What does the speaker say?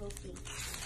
We'll see.